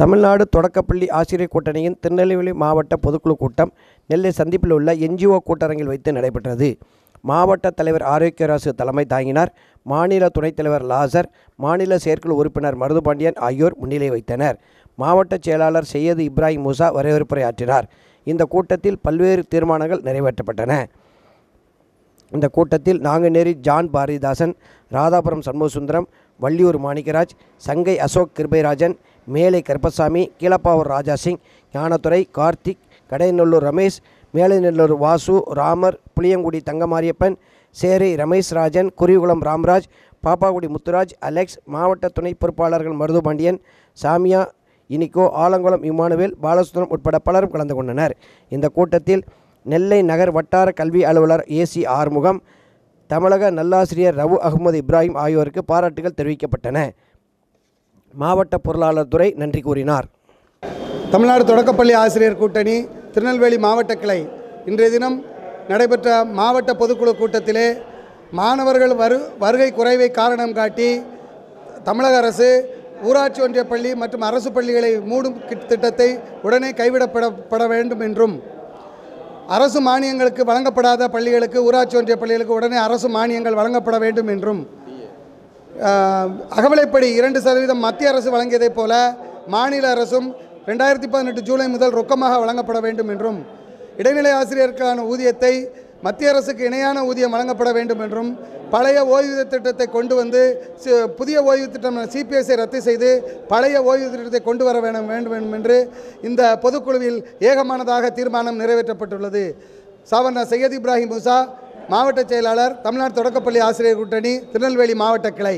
தமிழ்நாடு தொடக்கப்பள்ளி ஆசிரியர் கூட்டணியின் திருநெல்வேலி மாவட்ட பொதுக்குழு கூட்டம் நெல்லை சந்திப்பில் உள்ள என்ஜிஓ கூட்டரங்கில் வைத்து நடைபெற்றது. மாவட்ட தலைவர் ஆரோக்கியராசு தலைமை தாங்கினார். மாநில துணைத் தலைவர் லாசர் மாநில செயற்குழு உறுப்பினர் மருதுபாண்டியன் ஆகியோர் முன்னிலை வைத்தனர். மாவட்ட செயலாளர் செய்யது இப்ராஹிம் மூசா வரவேற்புரை ஆற்றினார். இந்த கூட்டத்தில் பல்வேறு தீர்மானங்கள் நிறைவேற்றப்பட்டன. இந்த கூட்டத்தில் நாங்குநேரி ஜான் பாரதிதாசன் ராதாபுரம் சண்முகசுந்தரம் வள்ளியூர் மாணிக்கராஜ் சங்கை அசோக் கிருபைராஜன் மேலை கருப்பசாமி கீழப்பாவூர் ராஜாசிங் ஞானத்துறை கார்த்திக் கடைநல்லூர் ரமேஷ் மேலைநல்லூர் வாசு ராமர் புளியங்குடி தங்கமாரியப்பன் சேரை ரமேஷ் ராஜன் குருவிகுளம் ராம்ராஜ் பாப்பாக்குடி முத்துராஜ் அலெக்ஸ் மாவட்ட துணை பொறுப்பாளர்கள் மருதுபாண்டியன் சாமியா இனிகோ ஆலங்குளம் இமானுவேல் பாலசுந்தரம் உட்பட பலரும் கலந்து கொண்டனர். இந்த கூட்டத்தில் நெல்லை நகர் வட்டார கல்வி அலுவலர் ஏசி ஆறுமுகம் தமிழக நல்லாசிரியர் ரவு அகமது இப்ராஹிம் ஆகியோருக்கு பாராட்டுகள் தெரிவிக்கப்பட்டன. மாவட்ட பொருளாளர் துறை நன்றி கூறினார். தமிழ்நாடு தொடக்கப்பள்ளி ஆசிரியர் கூட்டணி திருநெல்வேலி மாவட்ட கிளை. இன்றைய தினம் நடைபெற்ற மாவட்ட பொதுக்குழு கூட்டத்திலே மாணவர்கள் வரு வருகை குறைவை காரணம் காட்டி தமிழக அரசு ஊராட்சி ஒன்றிய பள்ளி மற்றும் அரசு பள்ளிகளை மூடும் திட்டத்தை உடனே கைவிடப்படப்பட வேண்டும் என்றும் அரசு மானியங்களுக்கு வழங்கப்படாத பள்ளிகளுக்கு ஊராட்சி ஒன்றிய பள்ளிகளுக்கு உடனே அரசு மானியங்கள் வழங்கப்பட வேண்டும் என்றும் அகவலைப்படி இரண்டு சதவீதம் மத்திய அரசு வழங்கியதைப் போல மாநில அரசும் ரெண்டாயிரத்தி பதினெட்டு ஜூலை முதல் ரொக்கமாக வழங்கப்பட வேண்டும் என்றும் இடைநிலை ஆசிரியருக்கான ஊதியத்தை மத்திய அரசுக்கு இணையான ஊதியம் வழங்கப்பட வேண்டும் என்றும் பழைய ஓய்வூதிய திட்டத்தை கொண்டு வந்து புதிய ஓய்வு திட்டம் சிபிஎஸ்ஐ ரத்து செய்து பழைய ஓய்வு திட்டத்தை கொண்டு வர வேண்டும் வேண்டும் என்று இந்த பொதுக்குழுவில் ஏகமானதாக தீர்மானம் நிறைவேற்றப்பட்டுள்ளது. சாவர்ணா சையத் இப்ராஹிம் முசா மாவட்ட செயலாளர் தமிழ்நாடு தொடக்கப்பள்ளி ஆசிரியர் கூட்டணி திருநெல்வேலி மாவட்ட கிளை.